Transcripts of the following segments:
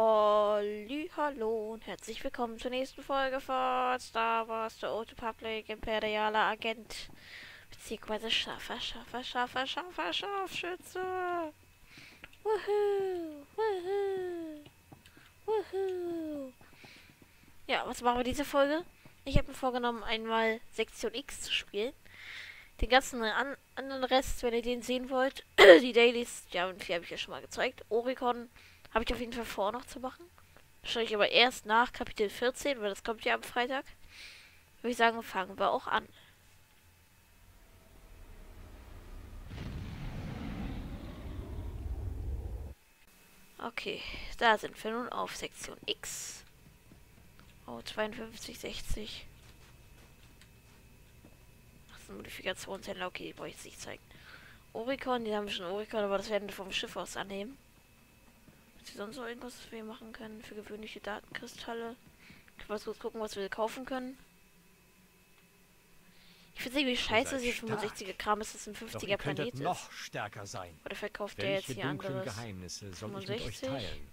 Halli, hallo und herzlich willkommen zur nächsten Folge von Star Wars The Old Republic Imperialer Agent beziehungsweise Schaffer, Schaffer, Schaffer, Schaffer, Scharfschütze. Woohoo, woohoo, woohoo. Ja, was machen wir diese Folge? Ich habe mir vorgenommen, einmal Sektion X zu spielen. Den ganzen an anderen Rest, wenn ihr den sehen wollt, die Dailies, ja, und die habe ich ja schon mal gezeigt. Oricon habe ich auf jeden Fall vor, noch zu machen. Wahrscheinlich aber erst nach Kapitel 14, weil das kommt ja am Freitag. Würde ich sagen, fangen wir auch an. Okay, da sind wir nun auf Sektion X. Oh, 52, 60. Ach, das Modifikationshändler. Okay, die brauche ich jetzt nicht zeigen. Oricon, die haben wir schon Oricon, aber das werden wir vom Schiff aus annehmen. Ist hier sonst noch irgendwas, was wir machen können für gewöhnliche Datenkristalle? Ich muss kurz gucken, was wir kaufen können. Ich finde es irgendwie scheiße, dass hier 65er Kram ist, das ein 50er Planet ist. noch stärker sein. Oder verkauft der jetzt hier anderes? Geheimnisse soll ich mit euch 65? teilen?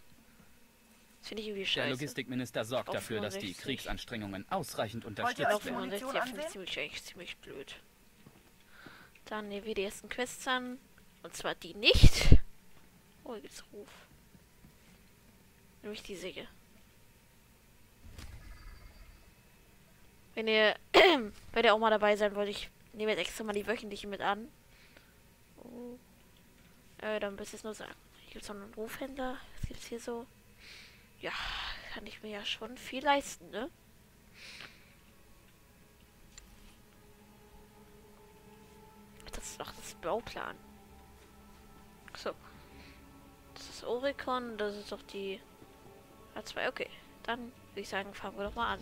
Das finde ich irgendwie Der scheiße. Logistikminister sorgt dafür, dass die 65. Kriegsanstrengungen ausreichend unterstützt werden. 65 Munition finde ich ziemlich, eigentlich ziemlich blöd. Dann nehmen wir die ersten Quests an. Und zwar die nicht. Oh, hier gibt's Ruf. Nämlich die Säge. Wenn ihr bei der mal dabei sein wollt, ich nehme jetzt extra mal die wöchentliche mit an. Oh. Äh, dann bis jetzt nur sagen. Hier gibt es noch einen Rufhändler. Was gibt's hier so? Ja, kann ich mir ja schon viel leisten, ne? Das ist doch das Bauplan. So. Das ist Oricon, das ist doch die A2. Okay, dann würde ich sagen, fangen wir doch mal an.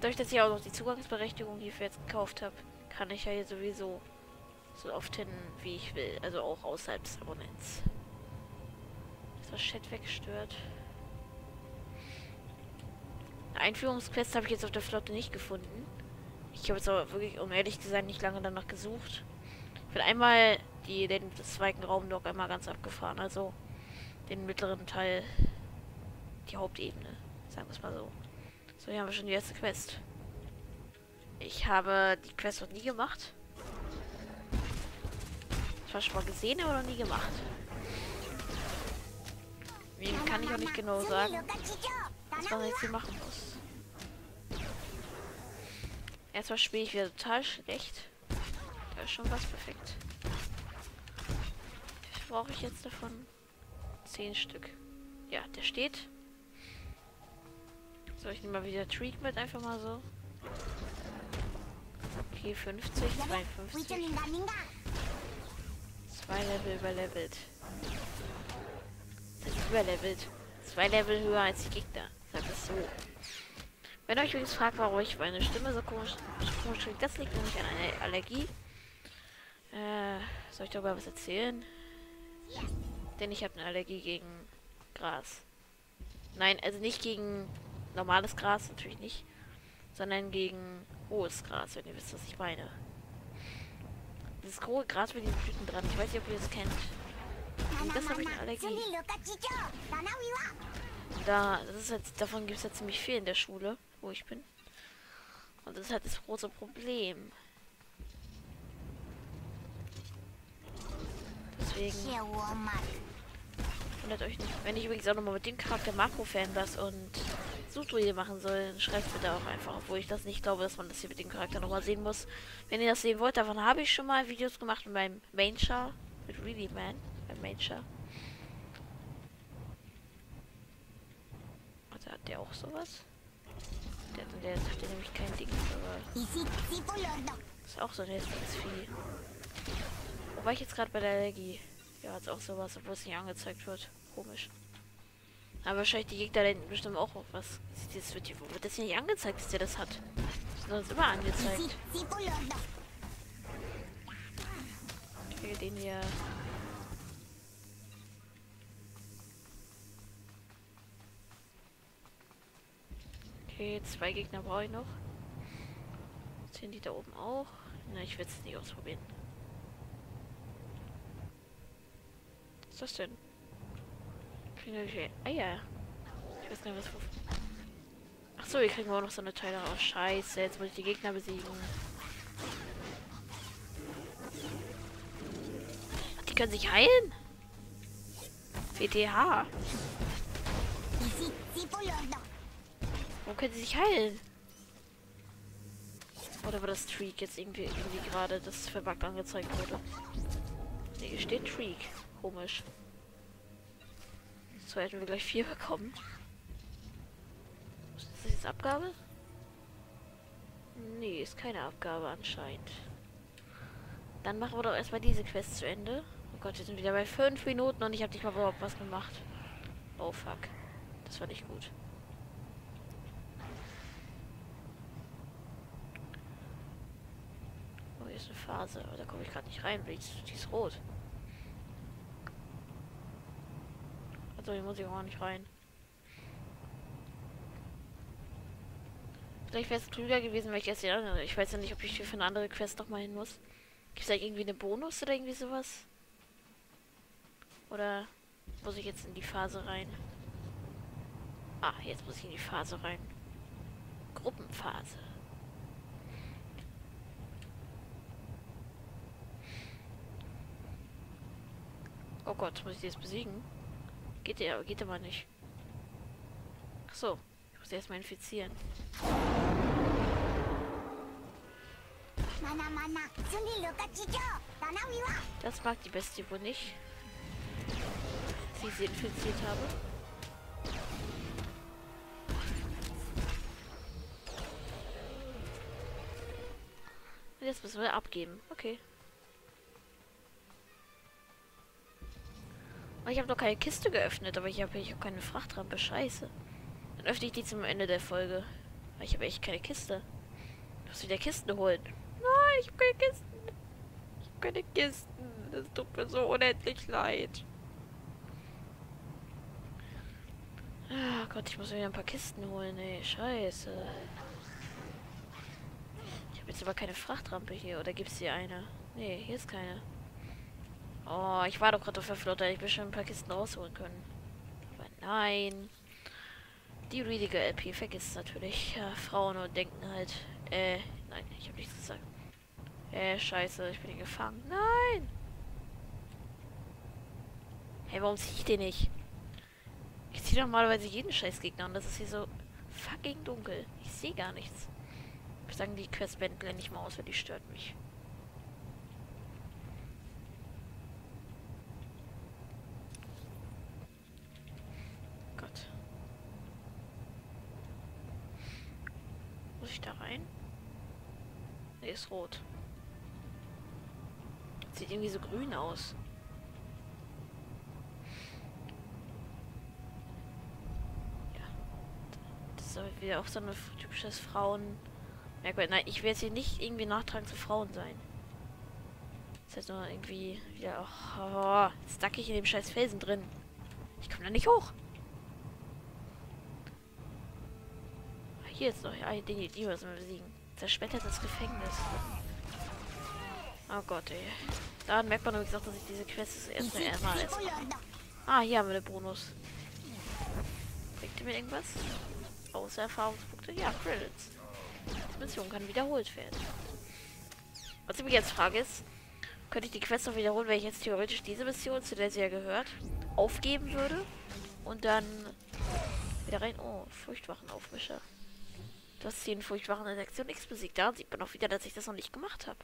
Dadurch, dass ich auch noch die Zugangsberechtigung hierfür jetzt gekauft habe, kann ich ja hier sowieso so oft hin, wie ich will. Also auch außerhalb des Abonnents. Ist das Chat weggestört? Eine Einführungsquest habe ich jetzt auf der Flotte nicht gefunden. Ich habe jetzt aber wirklich, um ehrlich zu sein, nicht lange danach gesucht. Ich bin einmal die, den zweiten Raum noch einmal ganz abgefahren, also den mittleren Teil, die Hauptebene, sagen wir es mal so. So, hier haben wir schon die erste Quest. Ich habe die Quest noch nie gemacht. Zwar schon mal gesehen, aber noch nie gemacht. Deswegen kann ich auch nicht genau sagen, was man jetzt hier machen muss. Erstmal spiele ich wieder total schlecht. Da ist schon was perfekt. Brauche ich jetzt davon? Zehn Stück. Ja, der steht. Soll ich nehme mal wieder Treat mit, einfach mal so. Okay, 50, 52. Zwei Level überlevelt. Das ist überlevelt. Zwei Level höher als die Gegner. Sag es so. Wenn euch übrigens fragt, warum ich meine Stimme so komisch, komisch das liegt nämlich an einer Allergie. Äh, soll ich darüber was erzählen? Denn ich habe eine Allergie gegen Gras. Nein, also nicht gegen normales Gras, natürlich nicht. Sondern gegen hohes Gras, wenn ihr wisst, was ich meine. Dieses hohe Gras mit den Blüten dran. Ich weiß nicht, ob ihr das kennt. Gegen das habe ich eine Allergie. Und da, das ist jetzt, davon gibt es ja ziemlich viel in der Schule, wo ich bin. Und das ist halt das große Problem. Deswegen wundert euch nicht. Wenn ich übrigens auch nochmal mit dem Charakter Makro-Fan das und Suchtruide machen soll, dann schreibt bitte auch einfach, obwohl ich das nicht glaube, dass man das hier mit dem Charakter nochmal sehen muss. Wenn ihr das sehen wollt, davon habe ich schon mal Videos gemacht mit meinem Main-Char, mit Really Man, beim Main-Char. Also hat der auch sowas? Der, der hat ja nämlich kein Ding, aber ist auch so ein hässliches Vieh. Wo war ich jetzt gerade bei der Allergie? Ja, hat auch sowas, obwohl es nicht angezeigt wird. Komisch. Aber wahrscheinlich die Gegner da hinten bestimmt auch was. Das wird, wird das hier nicht angezeigt, dass der das hat? Das uns immer angezeigt. Okay, den hier. Okay, zwei Gegner brauche ich noch. Sind die da oben auch? Na, ich will es nicht ausprobieren. Was ist das denn? Eier. Ich weiß nicht, was. Ach so, hier kriegen wir auch noch so eine Teile aus. Scheiße, jetzt muss ich die Gegner besiegen. Die können sich heilen? WTH. Wo können sie sich heilen? Oder war das Treek jetzt irgendwie, irgendwie gerade, das verbuggt angezeigt wurde? Ne, hier steht Treek. Komisch. So hätten wir gleich vier bekommen. Ist das jetzt Abgabe? Nee, ist keine Abgabe anscheinend. Dann machen wir doch erstmal diese Quest zu Ende. Oh Gott, wir sind wieder bei fünf Minuten und ich habe nicht mal überhaupt was gemacht. Oh fuck. Das war nicht gut. Oh, hier ist eine Phase. Aber da komme ich gerade nicht rein. Die ist, die ist rot. Also hier muss ich auch nicht rein. Vielleicht wäre es klüger gewesen, weil ich erst ja, ich weiß ja nicht, ob ich für eine andere Quest noch mal hin muss. Gibt es da irgendwie eine Bonus oder irgendwie sowas? Oder muss ich jetzt in die Phase rein? Ah, jetzt muss ich in die Phase rein. Gruppenphase. Oh Gott, muss ich die jetzt besiegen? Geht ja, geht aber nicht. Ach so, ich muss erstmal infizieren. Das mag die Bestie wohl nicht. Ich sie infiziert habe. Und jetzt müssen wir abgeben. Okay. Ich habe noch keine Kiste geöffnet, aber ich habe hier keine Frachtrampe. Scheiße. Dann öffne ich die zum Ende der Folge. Ich habe echt keine Kiste. Du musst wieder Kisten holen. Nein, ich habe keine Kisten. Ich habe keine Kisten. Das tut mir so unendlich leid. Ah Gott, ich muss wieder ein paar Kisten holen, ey. Scheiße. Ich habe jetzt aber keine Frachtrampe hier. Oder gibt es hier eine? Nee, hier ist keine. Oh, ich war doch gerade auf der Flotte. Ich will schon ein paar Kisten rausholen können. Aber nein. Die riesige LP vergisst natürlich. Ja, Frauen und denken halt. Äh, nein, ich habe nichts gesagt. Äh, scheiße, ich bin gefangen. Nein! Hey, warum ziehe ich den nicht? Ich ziehe normalerweise jeden scheiß Gegner und das ist hier so fucking dunkel. Ich sehe gar nichts. Ich sagen, die Quest blende nicht mal aus, weil die stört mich. Ist rot. Sieht irgendwie so grün aus. Ja. Das ist aber wieder auch so ein typisches Frauen... Merkwürdig. Nein, ich werde jetzt hier nicht irgendwie nachtragen zu Frauen sein. Das heißt nur irgendwie wieder... Oh, jetzt stacke ich in dem scheiß Felsen drin. Ich komme da nicht hoch. Hier ist noch eine Dinge, die müssen wir besiegen. Zerschmettertes Gefängnis. Oh Gott, ey. Daran merkt man übrigens auch, dass ich diese Quest das erste Mal erst Ah, hier haben wir den Bonus. Bringt ihr mir irgendwas? Außer Erfahrungspunkte? Ja, Credits. Die Mission kann wiederholt werden. Was ich mich jetzt frage ist, könnte ich die Quest noch wiederholen, wenn ich jetzt theoretisch diese Mission, zu der sie ja gehört, aufgeben würde und dann wieder rein... Oh, Furchtwachenaufmischer. Du hast den furchtbaren in Sektion X besiegt. Da sieht man auch wieder, dass ich das noch nicht gemacht habe.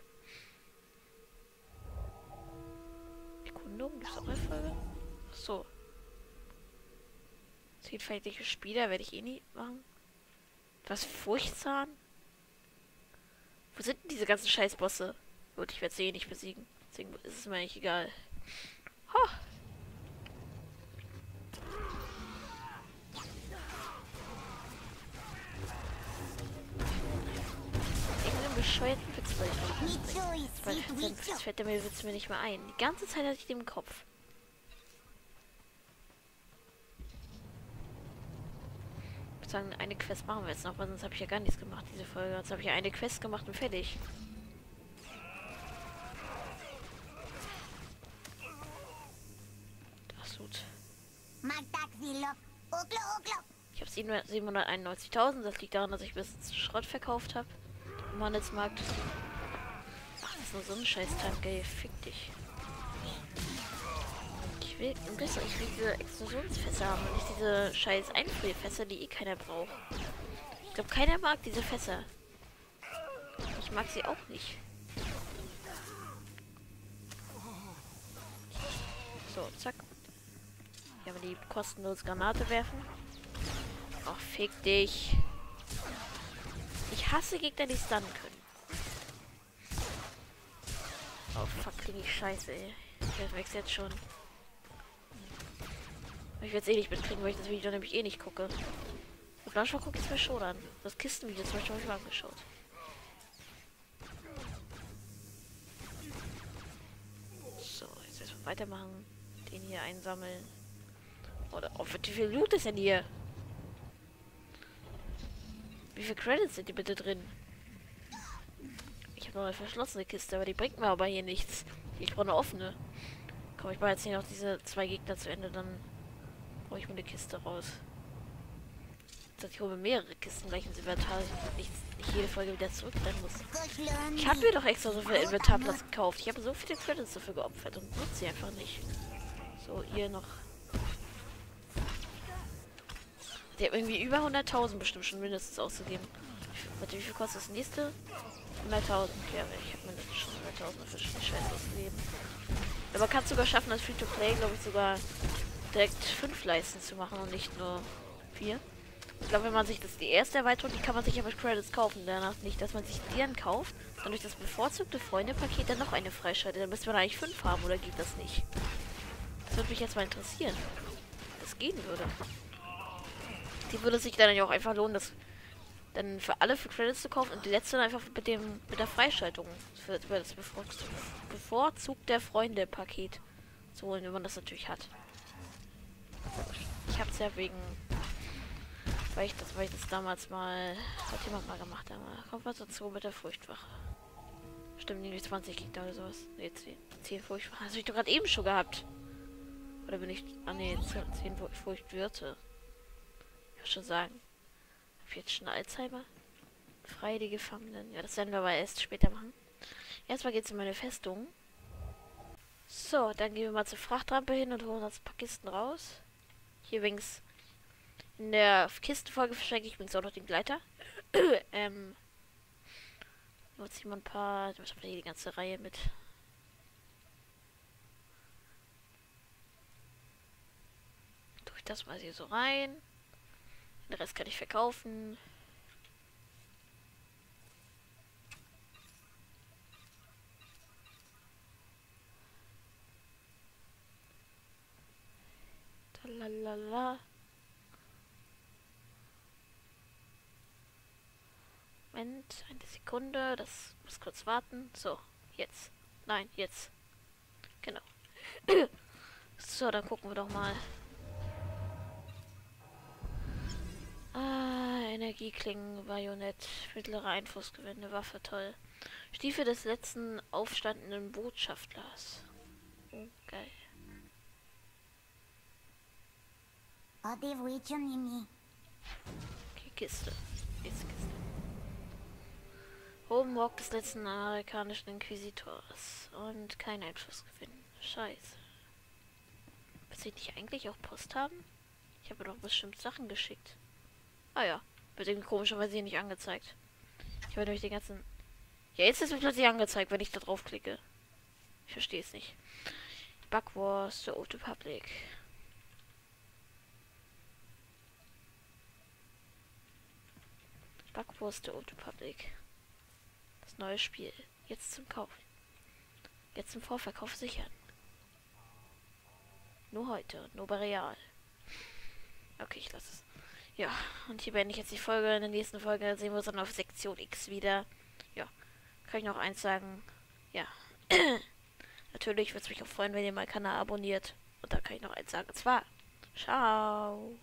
Erkundung, gibt es auch eine Folge? So. Zehnfältige Spieler werde ich eh nie machen. Was? Furchtzahn? Wo sind denn diese ganzen Scheißbosse? Gut, ich werde sie eh nicht besiegen. Deswegen ist es mir eigentlich egal. Ha! Bescheuerten Witz weil sonst fällt der mir Witz mir nicht mehr ein. Die ganze Zeit hatte ich den im Kopf. Ich würde sagen, eine Quest machen wir jetzt noch, weil sonst habe ich ja gar nichts gemacht, diese Folge. Jetzt habe ich ja eine Quest gemacht und fertig. Absolut. Ich habe 791.000. Das liegt daran, dass ich bis Schrott verkauft habe. Im Handelsmarkt. Ach, das ist nur so ein scheiß Tank, Fick dich. Ich will, besser, ich will diese Explosionsfässer haben und nicht diese scheiß Einfrierfässer, die eh keiner braucht. Ich glaube, keiner mag diese Fässer. Ich mag sie auch nicht. So, zack. Hier haben wir die kostenlos Granate werfen. Ach, fick dich. Ich hasse Gegner, die stunnen können. Oh, fuck, krieg ich scheiße, ey. Ich wechsle jetzt schon. Ich werde es eh nicht mitkriegen, weil ich das Video nämlich eh nicht gucke. Und manchmal gucke ich es mir schon an. Das Kistenvideo zum Beispiel habe ich mal angeschaut. So, jetzt erstmal weitermachen. Den hier einsammeln. Oder oh, wie viel Loot ist denn hier? Wie viele Credits sind die bitte drin? Ich habe noch eine verschlossene Kiste, aber die bringt mir aber hier nichts. Ich brauche eine offene. Komm, ich mache jetzt hier noch diese zwei Gegner zu Ende, dann brauche ich mir eine Kiste raus. Ich hole mehrere Kisten gleich ins Inventar, ich nicht, jede Folge wieder zurückrennen muss. Ich habe mir doch extra so viel Inventarplatz gekauft. Ich habe so viele Credits dafür geopfert und nutze sie einfach nicht. So, ihr noch. Der hat irgendwie über 100.000 bestimmt schon mindestens ausgegeben. Warte, wie viel kostet das nächste? 100.000. Ja, ich habe mindestens schon 100.000 für Scheiß ausgegeben. Aber man kann es sogar schaffen, das Free-to-Play, glaube ich, sogar direkt fünf Leisten zu machen und nicht nur vier. Ich glaube, wenn man sich das die erste Erweiterung, die kann man sich aber Credits kaufen. Danach nicht, dass man sich deren kauft, dann durch das bevorzugte Freunde-Paket dann noch eine freischaltet. Dann müsste man eigentlich fünf haben oder gibt das nicht? Das würde mich jetzt mal interessieren. Das gehen würde. Die würde sich dann ja auch einfach lohnen, das dann für alle für Credits zu kaufen und die letzte dann einfach mit dem mit der Freischaltung für, für das bevorzugte Freunde-Paket zu holen, wenn man das natürlich hat. Ich hab's ja wegen. Weil ich das, weil ich das damals mal. Hat jemand mal gemacht, aber kommt was dazu mit der Furchtwache. Stimmt, nicht 20 Gegner oder sowas. Ne, 10, 10 Furchtwache. Das habe ich doch gerade eben schon gehabt. Oder bin ich. Ah ne, 10 Furchtwürze. Ich würde schon sagen. Hab jetzt schon Alzheimer? Frei die Gefangenen. Ja, das werden wir aber erst später machen. Erstmal geht's in meine Festung. So, dann gehen wir mal zur Frachtrampe hin und holen uns ein paar Kisten raus. Hier übrigens in der Kistenfolge verschenke ich übrigens auch noch den Gleiter. ähm. Nur ziehen wir ein paar. Ich habe die ganze Reihe mit. Tue ich das mal hier so rein. Den Rest kann ich verkaufen. Lalala. Moment, eine Sekunde, das muss kurz warten. So, jetzt. Nein, jetzt. Genau. so, dann gucken wir doch mal. Ah, Energieklingen, Bajonett, mittlere Einflussgewinde, Waffe, toll. Stiefel des letzten aufstandenden Botschaftlers. Oh, geil. Okay, Kiste. Kiste, Kiste. Homework des letzten amerikanischen Inquisitors. Und kein Einfluss gewinnen. Scheiße. Müsste ich nicht eigentlich auch Post haben? Ich habe doch bestimmt Sachen geschickt. Ah ja. Wird irgendwie komischerweise hier nicht angezeigt. Ich habe durch den ganzen... Ja, jetzt ist es plötzlich angezeigt, wenn ich da drauf klicke. Ich verstehe es nicht. Backwars, The Old Republic. Backwurst der Old Republic. Das neue Spiel. Jetzt zum Kauf. Jetzt zum Vorverkauf sichern. Nur heute, nur bei Real. Okay, ich lasse es. Ja, und hier beende ich jetzt die Folge. In der nächsten Folge sehen wir uns dann auf Sektion X wieder. Ja, kann ich noch eins sagen. Ja. Natürlich würde es mich auch freuen, wenn ihr meinen Kanal abonniert. Und da kann ich noch eins sagen. Und zwar, ciao.